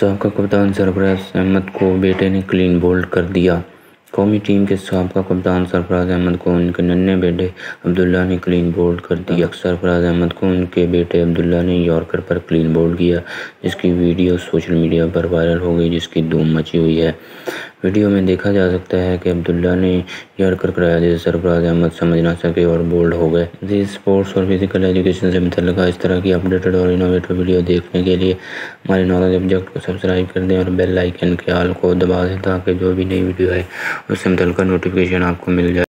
सबका कप्तान सरफराज अहमद को बेटे ने क्लीन बोल्ड कर दिया। कौमी टीम के सबका कप्तान सरफराज अहमद को उनके नन्हे बेटे अब्दुल्ला ने क्लीन बोल्ड कर दिया। सरफराज अहमद को उनके बेटे अब्दुल्ला ने यॉर्कर पर क्लीन बोल्ड किया, जिसकी वीडियो सोशल मीडिया पर वायरल हो गई, जिसकी धूम मची हुई है। वीडियो में देखा जा सकता है कि अब्दुल्ला ने यॉर्कर कराया जिसे सरफराज अहमद समझ ना सके और बोल्ड हो गए। जी स्पोर्ट्स और फ़िज़िकल एजुकेशन से मुतल इस तरह की अपडेटेड और इनोवेटिव वीडियो देखने के लिए हमारे नॉलेज ऑब्जेक्ट को सब्सक्राइब कर दें और बेल आइकन के आल को दबा दें, ताकि जो भी नई वीडियो है, उससे मुतल नोटिफिकेशन आपको मिल जाए।